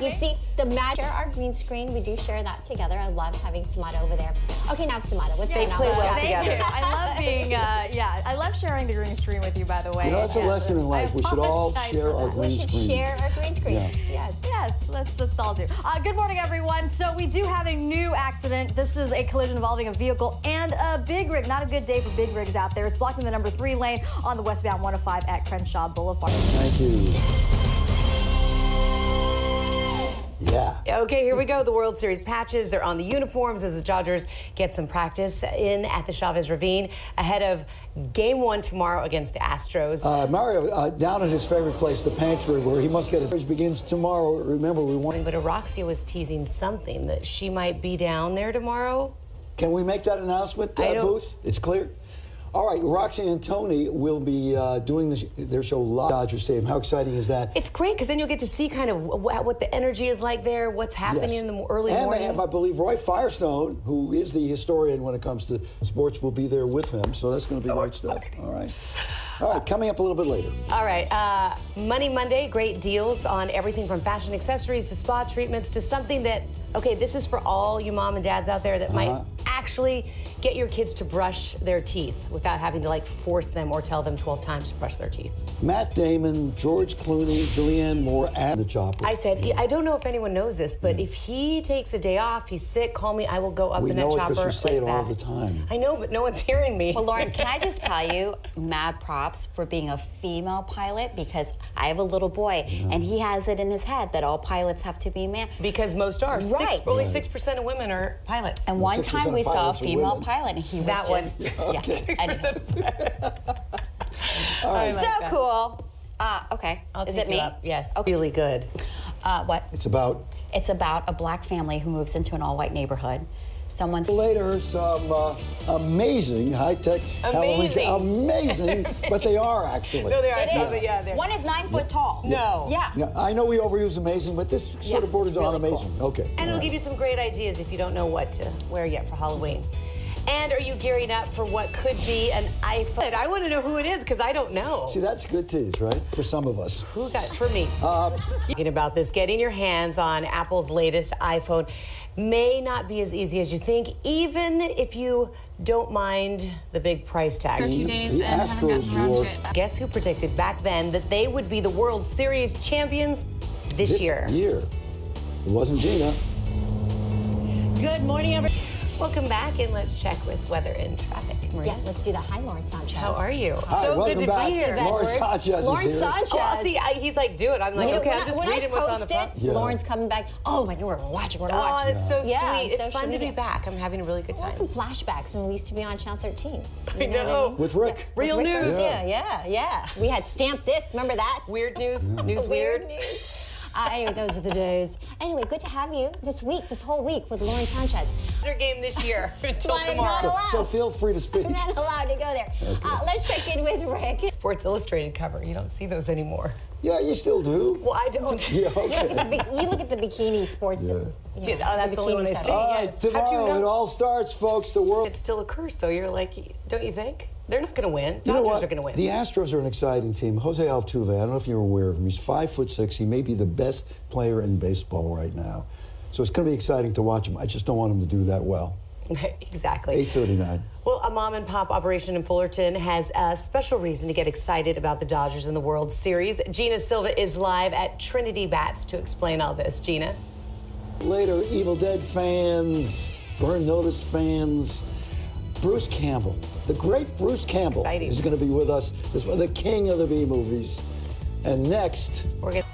You see, the magic, our green screen, we do share that together. I love having Samada over there. Okay, now Samada, what's They going on? play well chat. together. Thank you. I love being, uh, yeah, I love sharing the green screen with you, by the way. You know, that's a lesson in life. I We should all share our that. green We should screen. share our green screen. Yeah. Yes. Yes, let's, let's all do. Uh, good morning, everyone. So we do have a new accident. This is a collision involving a vehicle and a big rig. Not a good day for big rigs out there. It's blocking the number three lane on the westbound 105 at Crenshaw Boulevard. Thank you. Yeah. Okay, here we go. The World Series patches. They're on the uniforms as the Dodgers get some practice in at the Chavez Ravine ahead of game one tomorrow against the Astros. Uh, Mario, uh, down at his favorite place, the pantry, where he must get. Which begins tomorrow. Remember, we want. but Aroxia was teasing something that she might be down there tomorrow. Can we make that announcement, uh, Booth? It's clear. All right, Roxy and Tony will be uh, doing this, their show live at Dodger Stadium. How exciting is that? It's great because then you'll get to see kind of wh- what the energy is like there, what's happening Yes. in the early and morning. they have, I believe, Roy Firestone, who is the historian when it comes to sports, will be there with them. So that's going to be So great stuff. All right. All right, coming up a little bit later. All right, uh, Money Monday, great deals on everything from fashion accessories to spa treatments to something that, okay, this is for all you mom and dads out there that Uh-huh. might actually get your kids to brush their teeth without having to like force them or tell them 12 times to brush their teeth. Matt Damon, George Clooney, Julianne Moore, and the Chopper. I said, I don't know if anyone knows this, but if he takes a day off, he's sick, call me, I will go up we in that know it chopper. because you say like it all that. the time. I know, but no one's hearing me. Well, Lauren, can I just tell you, mad props for being a female pilot because I have a little boy and he has it in his head that all pilots have to be man. because most are. Six, Right. only 6% of women are pilots. And one time we saw a female women. Pilot and he was That one. just yeah. And- I like so that. cool. Uh, okay. I'll Is take it me? up. Yes. Okay. Really good. Uh, what? It's about It's about a black family who moves into an all-white neighborhood. Someone's later some uh, amazing high-tech Halloween. Amazing. Amazing, but they are actually. No, they are. It Yeah, is. yeah, they're. One is nine foot tall. No. Yeah. Yeah, I know we overuse amazing, but this sort of borders it's on really amazing. Okay. And all it'll right. give you some great ideas if you don't know what to wear yet for Halloween. And are you gearing up for what could be an iPhone? I want to know who it is because I don't know. See, that's good tease, right? For some of us. Who got for me? Uh, Thinking about this, getting your hands on Apple's latest iPhone may not be as easy as you think, even if you don't mind the big price tag. The, days the and haven't gotten Astros around wore to it. Guess who predicted back then that they would be the World Series champions this, this year? year. It wasn't Gina. Good morning, everyone. Welcome back, and let's check with weather and traffic. Maria. Yeah, let's do that. Hi, Lauren Sanchez. How are you? Hi, so welcome good to back. be here. Lauren Edwards. Sanchez is Lauren here. Sanchez. Oh, see, I, he's like, do it. I'm like, You know, okay, when I'm I- just when reading I what's on the phone. it, Yeah. Lauren's coming back. Oh my God, we're watching, we're Oh, watching. Oh, it's so Yeah, sweet. It's social fun to be back. I'm having a really good Well, time. some flashbacks when we used to be on Channel 13. You I know. what know. mean? With Rick. Yeah, Real with Rick news. Garcia, yeah, yeah. We had Stamp This, remember that? Weird news. News weird. news. Uh, anyway, those are the days. Anyway, good to have you this week, this whole week with Lauren Sanchez. Better game this year until But I'm not tomorrow. allowed. So feel free to speak. I'm not allowed to go there. Uh, let's check in with Rick. Sports Illustrated cover. You don't see those anymore. Yeah, you still do. Well, I don't. Yeah, You look, okay. at the, you look at the bikini sports. Yeah. Yeah, oh, that's the only one I see. All right, Yes. How'd you tomorrow know? it all starts, folks. The world. It's still a curse, though. You're like, don't you think? They're not going to win. You know Dodgers what? are going to win. The Astros are an exciting team. Jose Altuve, I don't know if you're aware of him. He's five foot six. He may be the best player in baseball right now. So it's going to be exciting to watch him. I just don't want him to do that well. exactly. 839. Well, a mom and pop operation in Fullerton has a special reason to get excited about the Dodgers in the World Series. Gina Silva is live at Trinity Bats to explain all this. Gina? Later, Evil Dead fans, Burn Notice fans, Bruce Campbell, the great Bruce Campbell, Exciting. is going to be with us. This one, the king of the B movies. And next, We're going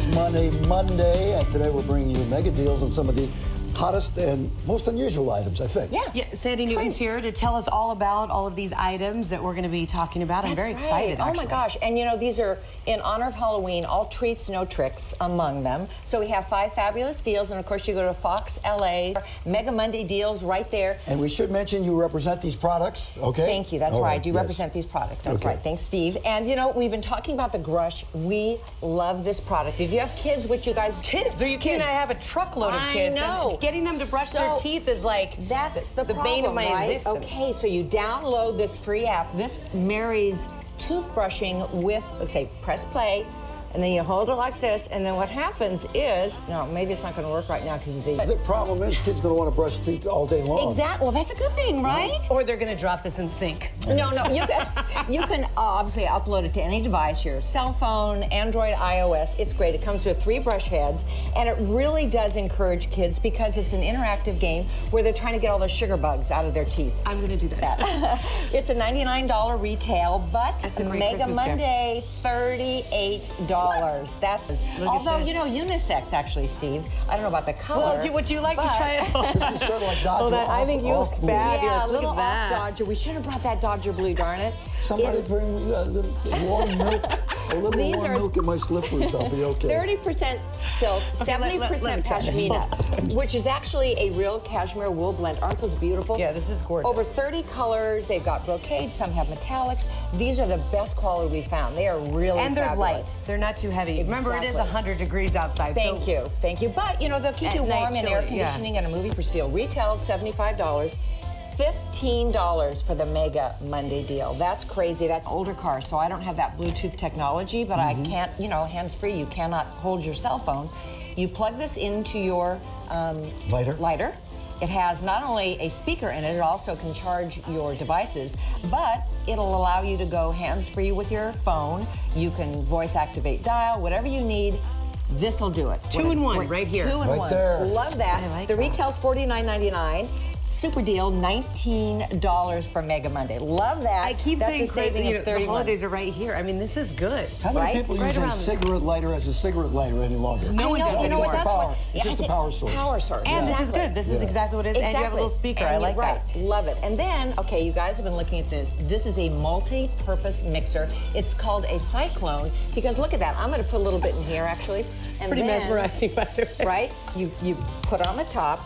is Monday, Monday, and today we're bringing you mega deals on some of the hottest and most unusual items, I think. Yeah. yeah, Sandy Newton's here to tell us all about all of these items that we're going to be talking about. I'm very That's excited. Oh actually. my gosh. And you know, these are in honor of Halloween, all treats, no tricks among them. So we have five fabulous deals. And of course, you go to Fox LA, Mega Monday deals right there. And we should mention you represent these products, okay? Thank you. That's All right. You yes. represent these products. That's Okay. right. Thanks, Steve. And you know, we've been talking about the Grush. We love this product. If you have kids, which you guys Kids, are you kidding? I have a truckload of kids. I kids. know. Getting them to brush their teeth is like That's the, the problem, bane of my right? existence. Okay, so you download this free app. This marries toothbrushing with, let's say, press play, and then you hold it like this, and then what happens is, no, maybe it's not going to work right now because of the... The problem is kids are going to want to brush teeth all day long. Exactly. Well, that's a good thing, right? Or they're going to drop this in sink. no, no, you can, you can uh, obviously upload it to any device, your cell phone, Android, iOS. It's great. It comes with three brush heads, and it really does encourage kids because it's an interactive game where they're trying to get all the sugar bugs out of their teeth. I'm going to do that. it's a $99 retail, but Mega Christmas Monday, gift. $38 dollars. That's although you know unisex actually, Steve. I don't know about the color. Well, do, would you like to try it? this is sort of like Dodger. Oh, that, off, I think you look fabulous. Yeah, a little off Dodger. We should have brought that Dodger blue, darn it. Somebody yes. bring uh, little warm milk a little These warm are milk in my slippers. I'll be okay. 30% silk, let- let- 70% let me try this. pashmina, which is actually a real cashmere wool blend. Aren't those beautiful? Yeah, this is gorgeous. Over 30 colors. They've got brocade. Some have metallics. These are the best quality we found. They are really And they're fabulous. light. They're not too heavy. Remember, it is Exactly. 100 degrees outside. Thank so you, thank you. But you know they'll keep At you night, warm in air chilly, yeah. conditioning and a movie for steel. Retails seventy-five dollars. $15 for the Mega Monday deal. That's crazy. That's older car, so I don't have that Bluetooth technology, but Mm-hmm. I can't, you know, hands free. You cannot hold your cell phone. You plug this into your um, Lighter? Lighter. It has not only a speaker in it, it also can charge your devices, but it'll allow you to go hands free with your phone. You can voice activate dial, whatever you need. This will do it. Two in one, We're- right here. Two in Right one. there. Love that. I like the that. retail's $49.99. Super deal, $19 for Mega Monday. Love that. I keep That's saying a saving you of know, 30 the holidays are right here. I mean, this is good. How many right? people Right use a around- cigarette lighter as a cigarette lighter any longer? No one does you know what, anymore. that's Power. what- It's just I a think- power source. Power source. And this is good. This is exactly what it is. And you have a little speaker. And I like right. that. Love it. And then, okay, you guys have been looking at this. This is a multi-purpose mixer. It's called a cyclone because look at that. I'm going to put a little bit in here actually. It's Pretty mesmerizing, by the way. Right? You you put on the top.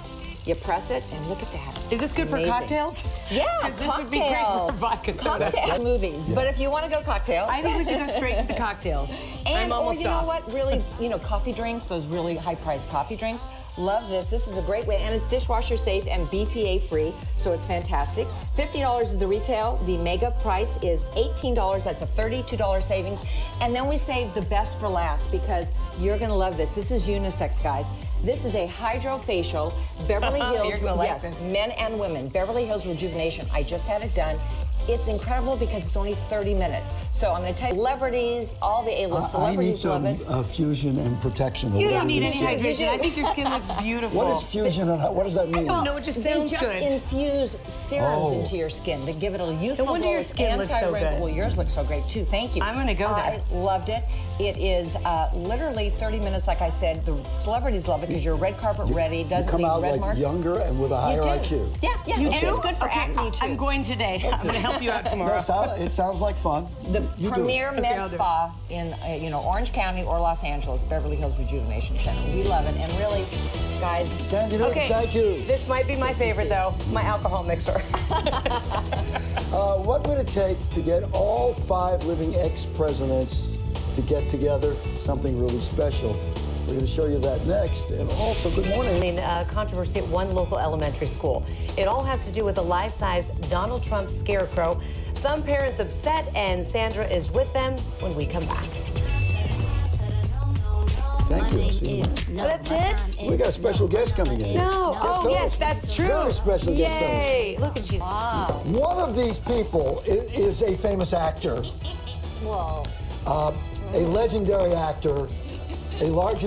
You press it, and look at that. Is this good for Amazing. cocktails? Yeah, this cocktails. would be great for vodka soda. Cocktail movies. But if you want to go cocktails, I think we should go straight to the cocktails. and or oh, almost you know what? Really, you know, coffee drinks, those really high-priced coffee drinks. Love this. This is a great way, and it's dishwasher safe and BPA free, so it's fantastic. Fifty dollars is the retail. The mega price is eighteen dollars. That's a thirty-two dollar savings, and then we save the best for last because you're gonna love this. This is unisex, guys. This is a hydrofacial Beverly Hills. You're like yes, men and women. Beverly Hills Rejuvenation. I just had it done. It's incredible because it's only 30 minutes. So I'm going to tell you, celebrities, all the A-list I need celebrities some love it. uh, fusion and protection. You don't need any say. Hydration. I think your skin looks beautiful. What is fusion and how, what does that mean? I don't know. It just sounds they sounds just good. infuse serums Oh. into your skin to give it a youthful wonder glow. your skin looks so good. Well, yours looks so great too. Thank you. I'm gonna go there. I loved it. It is uh, literally 30 minutes, like I said. The celebrities love it because you're red carpet ready. You Doesn't come leave out red like marks. younger and with a higher. IQ. Yeah, yeah. You and do? it's good for okay, acne too. I'm going today. I'm going to help you out tomorrow. it, sound- it sounds like fun. The You premier Okay, med I'll do it. spa in uh, you know Orange County or Los Angeles, Beverly Hills Rejuvenation Center. We love it, and really, guys, Sandy Newton, Okay. thank you. This might be my favorite, though. My alcohol mixer. Uh, what would it take to get all five living ex-presidents to get together? Something really special. We're going to show you that next. And also, good morning. In uh, controversy at one local elementary school. It all has to do with a life-size Donald Trump scarecrow. Some parents upset, and Sandra is with them when we come back. Thank you. See you tomorrow. That's it? We got a special guest coming in. No. Guest Oh, host. yes, that's true. Very special guest host. Yay. Look at you. One of these people i- is a famous actor, Whoa. a legendary actor, a large